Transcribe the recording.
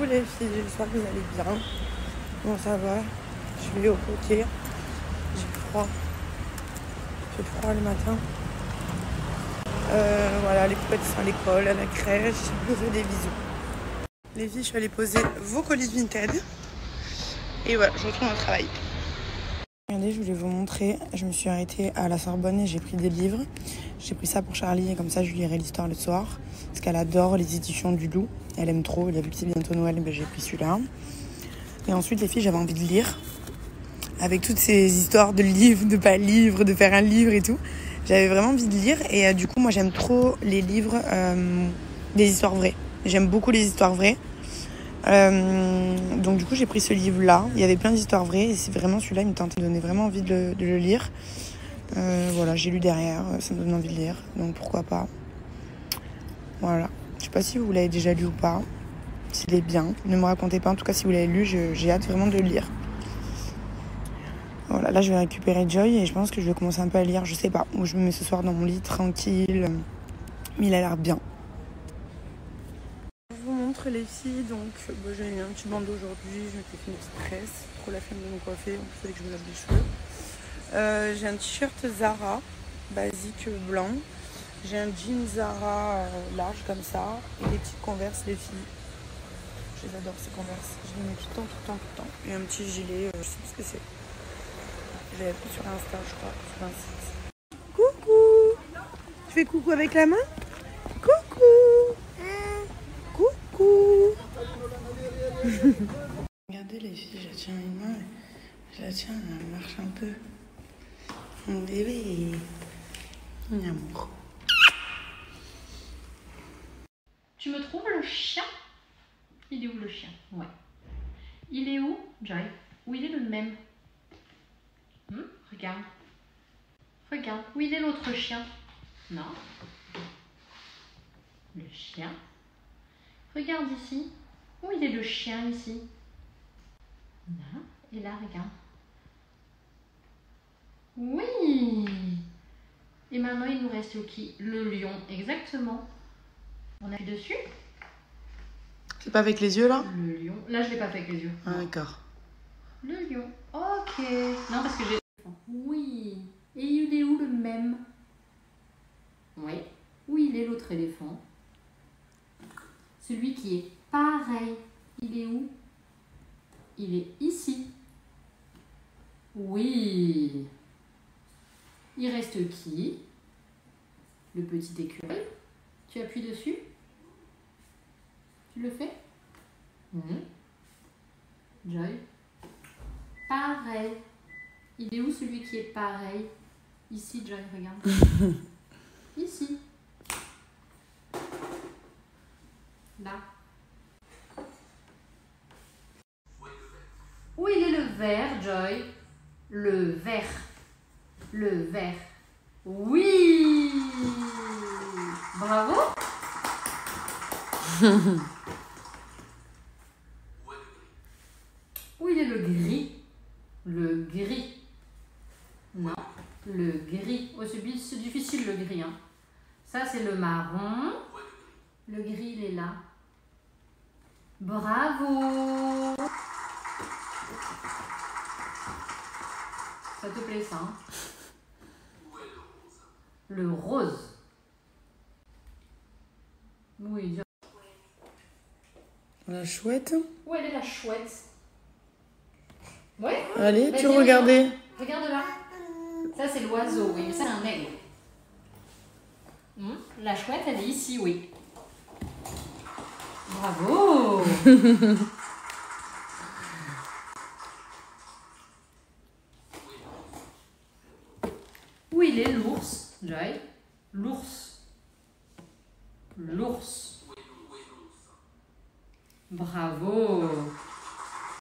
Coucou les filles, j'espère que vous allez bien. Bon, ça va? Je vais au potier. J'ai froid. J'ai froid le matin. Euh, voilà, les poupettes sont à l'école, à la crèche. Je vous fais des bisous. Les filles, je suis allée poser vos colis Vinted. Et voilà, je retourne au travail. Regardez, je voulais vous montrer. Je me suis arrêtée à la Sorbonne et j'ai pris des livres. J'ai pris ça pour Charlie et comme ça je lui lirai l'histoire le soir. Parce qu'elle adore les éditions du loup. Elle aime trop. Il a vu que c'est bientôt Noël, ben, j'ai pris celui-là. Et ensuite, les filles, j'avais envie de lire. Avec toutes ces histoires de livres, de pas livres, de faire un livre et tout. J'avais vraiment envie de lire. Et euh, du coup, moi, j'aime trop les livres euh, des histoires vraies. J'aime beaucoup les histoires vraies. Euh, donc du coup j'ai pris ce livre là, il y avait plein d'histoires vraies et c'est vraiment celui-là, il me tentait, donnait vraiment envie de le, lire. Euh, voilà, j'ai lu derrière, ça me donne envie de lire, donc pourquoi pas. Voilà, je sais pas si vous l'avez déjà lu ou pas, s'il est bien, ne me racontez pas en tout cas si vous l'avez lu, j'ai hâte vraiment de le lire. Voilà, là je vais récupérer Joy et je pense que je vais commencer un peu à lire, je sais pas, où je me mets ce soir dans mon lit tranquille, mais il a l'air bien. Les filles, donc bon, j'ai mis un petit bandeau aujourd'hui, je m'étais fait une petite tresse, trop la flemme de me coiffer, plus il fallait que je me lave les cheveux. Euh, j'ai un t-shirt Zara, basique blanc, j'ai un jean Zara euh, large comme ça, et des petites converses les filles. Je les adore ces converses, je les mets tout le temps, tout le temps, tout le temps. Et un petit gilet, euh, je sais pas ce que c'est. Je l'avais pris sur Insta, je crois, un site. Coucou Tu fais coucou avec la main Coucou Coucou Regardez les filles, je la tiens une main, je la tiens, elle marche un peu. Mon bébé, mon amour. Tu me trouves le chien? Il est où le chien? Ouais. Il est où, Joy? Où il est le même? Hmm? Regarde. Regarde. Où il est l'autre chien? Non. Le chien? Regarde ici. Où il est le chien ici? Là. Et là, regarde. Oui Et maintenant, il nous reste qui Le lion, exactement. On appuie dessus C'est pas avec les yeux là? Le lion. Là, je l'ai pas fait avec les yeux. Ah d'accord. Le lion. Ok. Non, parce que j'ai. Oui. Et il est où le même? Oui. Où il est l'autre éléphant Celui qui est pareil. Il est où? Il est ici. Oui. Il reste qui? Le petit écureuil? Tu appuies dessus? Tu le fais? Joy? Pareil. Il est où celui qui est pareil? Ici, Joy, regarde. Ici. Là. Où il est le vert, Joy? Le vert. Le vert. Oui Bravo Où il est le gris Le gris. Non, le gris. Oh, c'est difficile le gris. Hein. Ça, c'est le marron. Le gris, il est là. Bravo Ça te plaît ça hein? Le rose. Oui, La chouette. Où elle est la chouette? Ouais Allez, tu regardais. Regarde là. Ça, c'est l'oiseau, oui, mais ça, c'est un aigle. Hmm, La chouette, elle est ici, oui. Bravo Où il est l'ours, Joy L'ours. L'ours. Bravo